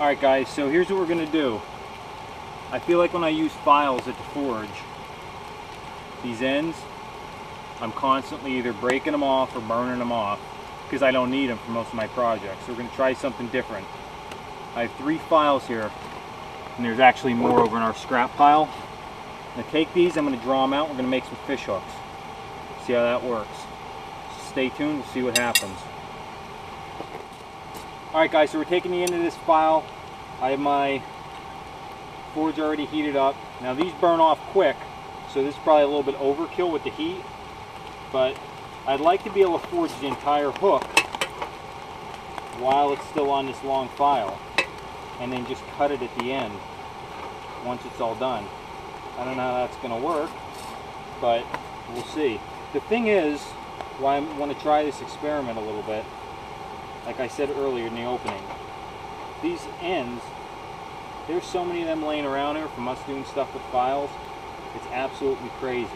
Alright guys, so here's what we're going to do. I feel like when I use files at the forge, these ends, I'm constantly either breaking them off or burning them off because I don't need them for most of my projects. So we're going to try something different. I have three files here and there's actually more over in our scrap pile. I'm going to take these, I'm going to draw them out, we're going to make some fish hooks. See how that works. Stay tuned, see what happens. Alright guys, so we're taking the end of this file. I have my forge already heated up. Now these burn off quick, so this is probably a little bit overkill with the heat, but I'd like to be able to forge the entire hook while it's still on this long file, and then just cut it at the end once it's all done. I don't know how that's going to work, but we'll see. The thing is, why I want to try this experiment a little bit, like I said earlier in the opening, these ends, there's so many of them laying around here from us doing stuff with files. It's absolutely crazy.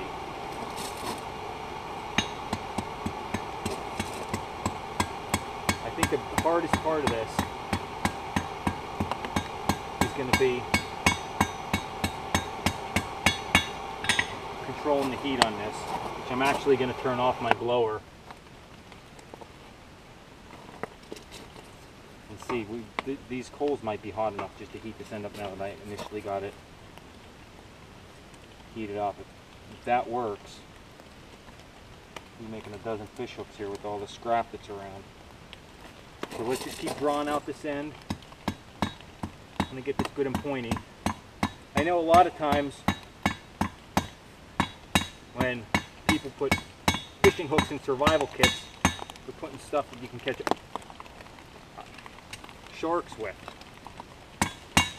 I think the hardest part of this is going to be controlling the heat on this, which I'm actually going to turn off my blower see, we, th these coals might be hot enough just to heat this end up now that I initially got it heated up. If, if that works, we're making a dozen fish hooks here with all the scrap that's around. So let's just keep drawing out this end. I'm to get this good and pointy. I know a lot of times when people put fishing hooks in survival kits, they're putting stuff that you can catch sharks with.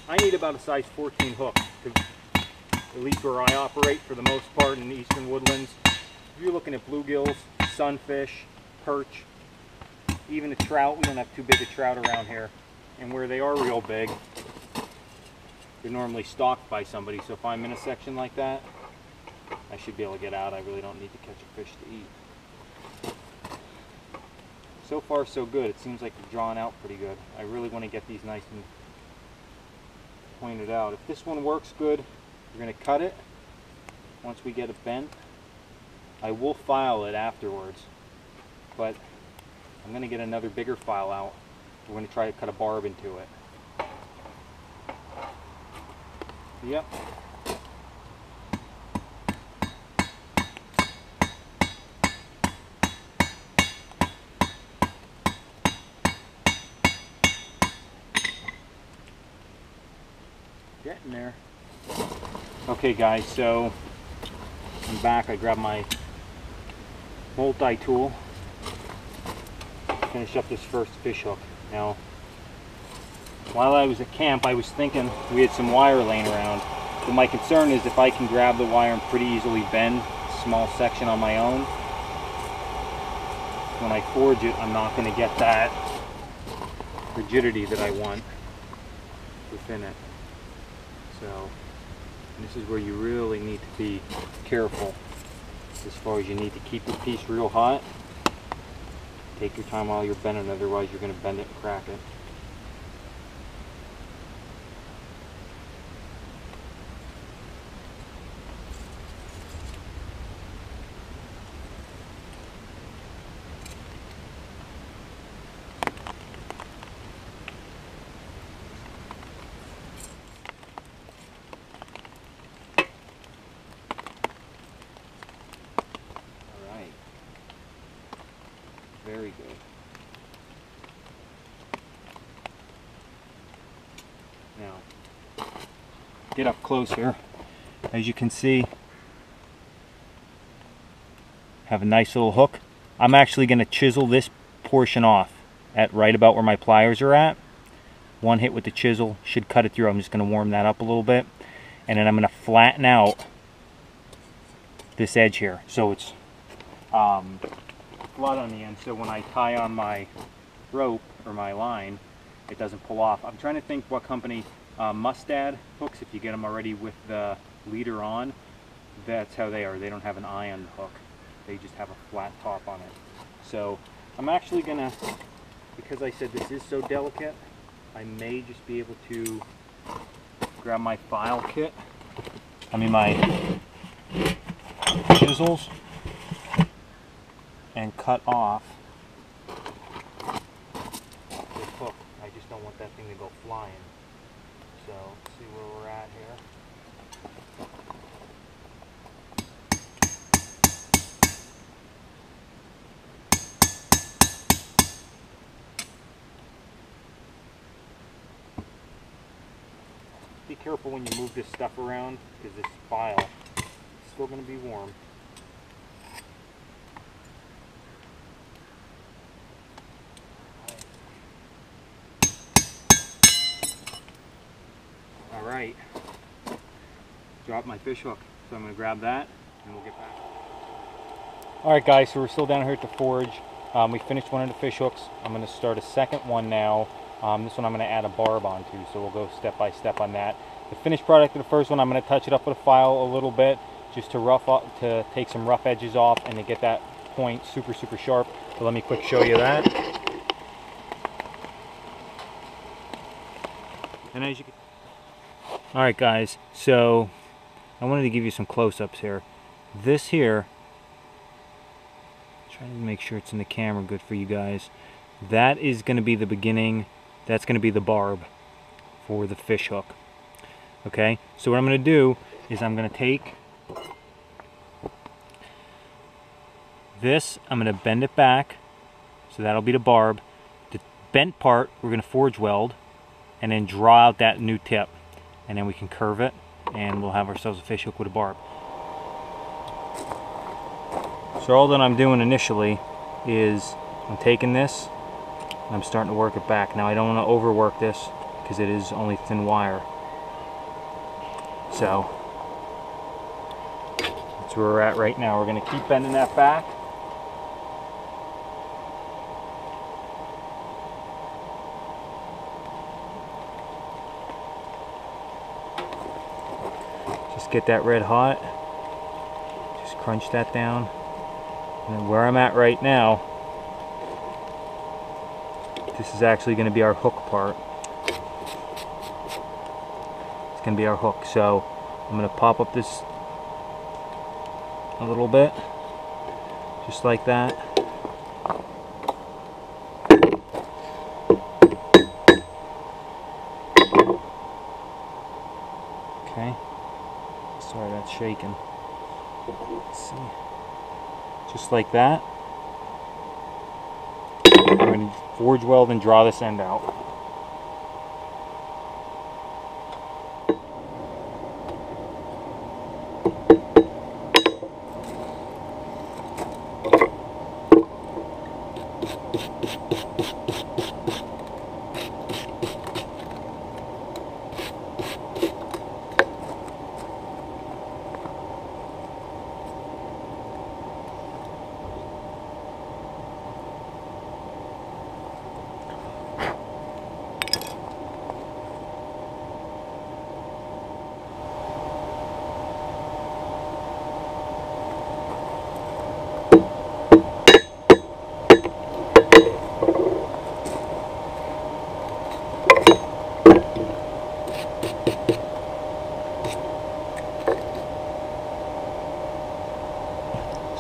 I need about a size 14 hook, to, at least where I operate for the most part in the eastern woodlands. If you're looking at bluegills, sunfish, perch, even a trout, we don't have too big a trout around here. And where they are real big, they're normally stalked by somebody. So if I'm in a section like that, I should be able to get out. I really don't need to catch a fish to eat so far so good. It seems like they're drawn out pretty good. I really want to get these nice and pointed out. If this one works good, we're going to cut it once we get it bent. I will file it afterwards, but I'm going to get another bigger file out. We're going to try to cut a barb into it. Yep, Getting there. Okay guys, so I'm back. I grabbed my multi-tool. Finish up this first fish hook. Now, while I was at camp, I was thinking we had some wire laying around. But my concern is if I can grab the wire and pretty easily bend a small section on my own, when I forge it, I'm not going to get that rigidity that I want within it. So this is where you really need to be careful as far as you need to keep the piece real hot. Take your time while you're bending, otherwise you're going to bend it and crack it. Very good. Now, get up close here. As you can see, have a nice little hook. I'm actually going to chisel this portion off at right about where my pliers are at. One hit with the chisel should cut it through. I'm just going to warm that up a little bit. And then I'm going to flatten out this edge here. So it's um, flat on the end so when I tie on my rope or my line it doesn't pull off. I'm trying to think what company uh, Mustad hooks if you get them already with the leader on that's how they are. They don't have an eye on the hook. They just have a flat top on it. So I'm actually gonna because I said this is so delicate I may just be able to grab my file kit. I mean my chisels and cut off the hook. I just don't want that thing to go flying. So, see where we're at here. Be careful when you move this stuff around because this file is still going to be warm. Alright. Drop my fish hook. So I'm to grab that and we'll get back. Alright guys, so we're still down here at the forge. Um, we finished one of the fish hooks. I'm to start a second one now. Um, this one I'm to add a barb onto, so we'll go step by step on that. The finished product of the first one, I'm to touch it up with a file a little bit, just to rough up, to take some rough edges off and to get that point super, super sharp. So let me quick show you that. And as you can... Alright guys, so I wanted to give you some close-ups here. This here, trying to make sure it's in the camera good for you guys. That is going to be the beginning, that's going to be the barb for the fish hook. Okay, so what I'm going to do is I'm going to take this, I'm going to bend it back, so that'll be the barb. The bent part we're going to forge weld and then draw out that new tip and then we can curve it and we'll have ourselves a fish hook with a barb. So all that I'm doing initially is I'm taking this and I'm starting to work it back. Now I don't want to overwork this because it is only thin wire. So that's where we're at right now. We're going to keep bending that back. Just get that red hot. Just crunch that down. And where I'm at right now, this is actually going to be our hook part. It's going to be our hook. So I'm going to pop up this a little bit, just like that. Okay. Sorry, that's shaking. Let's see. Just like that. I'm going to forge weld and draw this end out.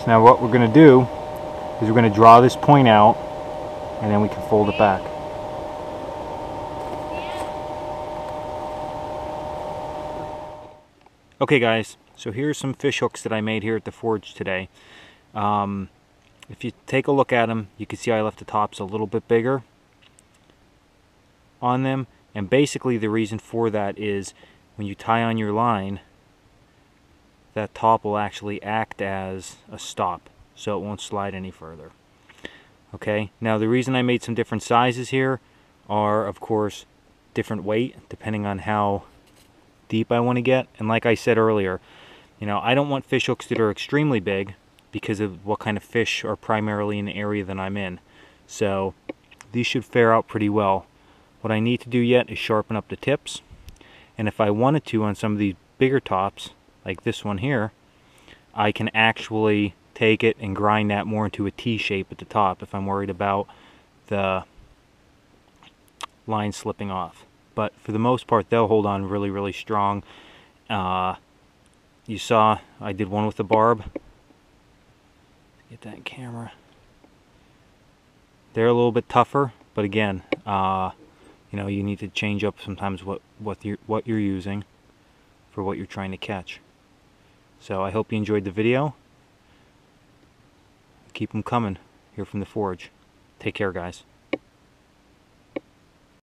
So now what we're going to do is we're going to draw this point out and then we can fold it back. Okay guys, so here's some fish hooks that I made here at the forge today. Um, if you take a look at them, you can see I left the tops a little bit bigger on them. And basically the reason for that is when you tie on your line, that top will actually act as a stop so it won't slide any further. Okay now the reason I made some different sizes here are of course different weight depending on how deep I want to get. And like I said earlier you know I don't want fish hooks that are extremely big because of what kind of fish are primarily in the area that I'm in. So these should fare out pretty well. What I need to do yet is sharpen up the tips. And if I wanted to on some of these bigger tops like this one here, I can actually take it and grind that more into a T shape at the top if I'm worried about the line slipping off. But for the most part, they'll hold on really, really strong. Uh, you saw I did one with the barb. Get that camera. They're a little bit tougher, but again, uh, you know, you need to change up sometimes what what you're what you're using for what you're trying to catch. So I hope you enjoyed the video. Keep them coming here from the forge. Take care, guys.